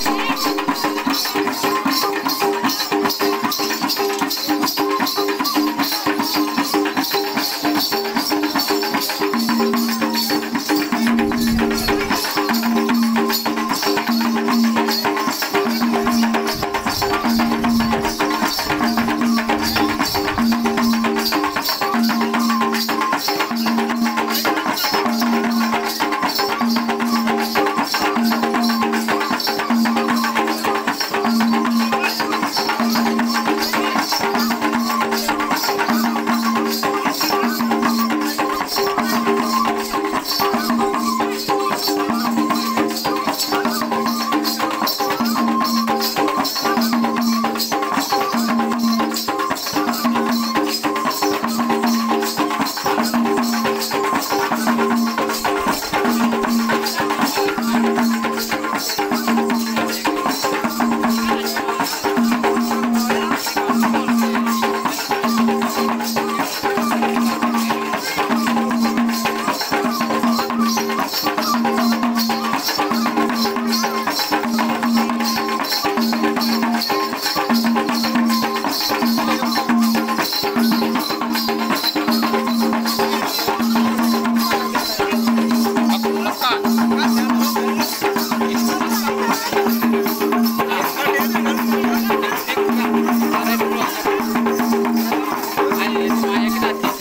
シンプルシンプルシンプル。Gracias.